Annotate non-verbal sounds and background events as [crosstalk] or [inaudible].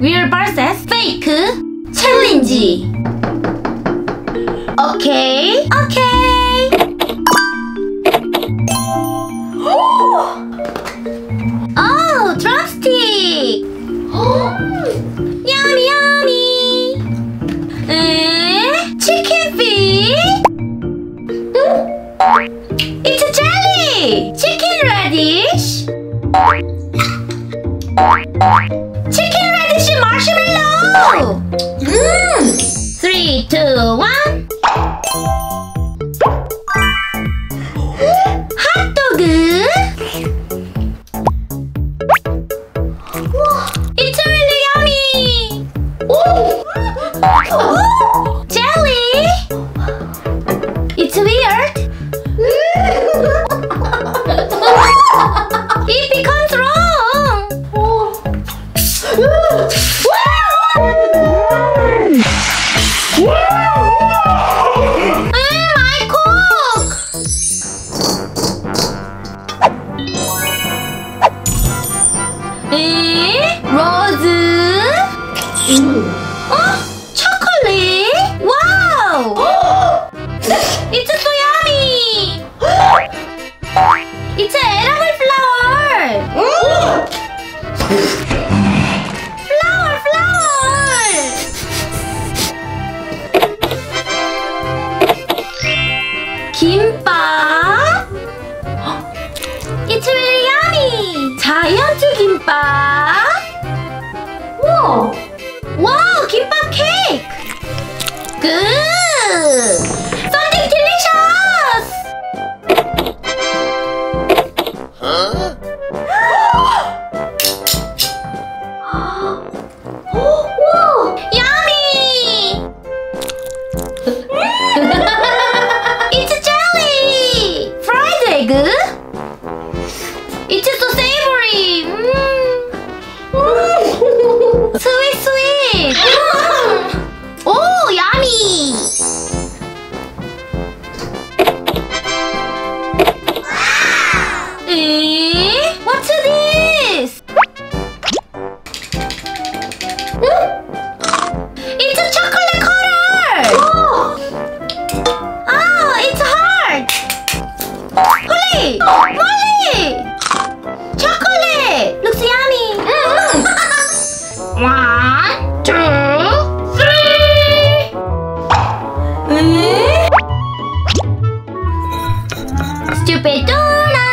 Real vs fake 챌린지. 오케이, 오케이. [gasps] 오, 드랍스틱. [gasps] 야미 야미. 에? 치킨 피? [gasps] It's a jelly. Chicken radish. Three, two, one. Hot dog! It's really yummy! Jelly! It's weird! it becomes wrong! Mm, my cook. 에? 로즈? 어? 초콜릿? 와우! It's so yummy! It's an edible flower! flower, 김밥? It's really yummy! 자이언트 김밥! 우와! 와우, 김밥 케이크! Good! Something delicious! 오, Stupid Dora!